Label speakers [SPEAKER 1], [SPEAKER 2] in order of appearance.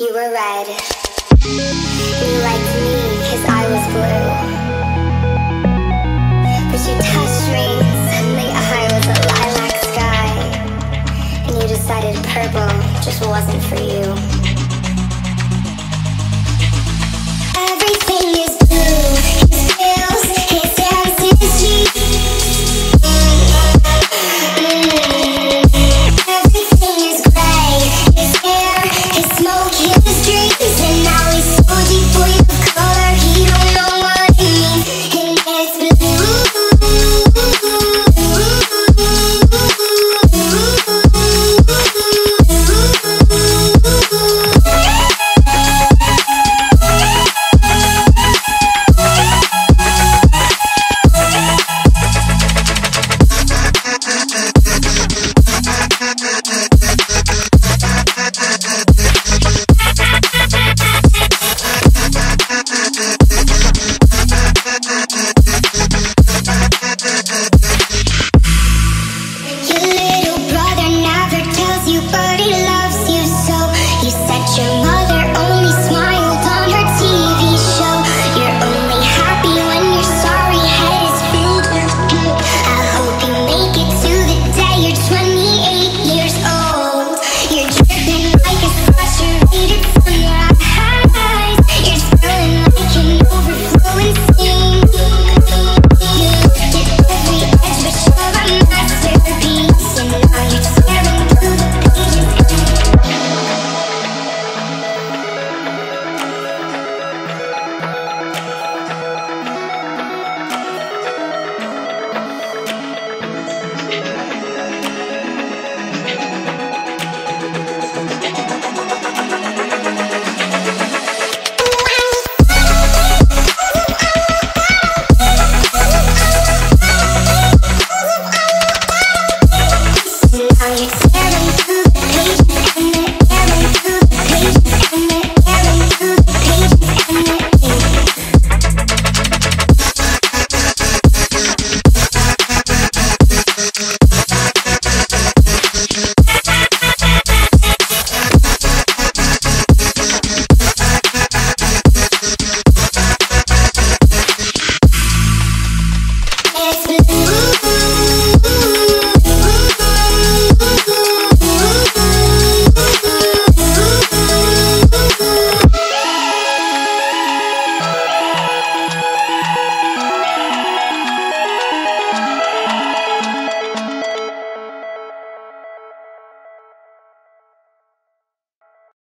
[SPEAKER 1] You were red. You liked me cause I was blue. But you touched me, suddenly I was a lilac sky. And you decided purple just wasn't for you.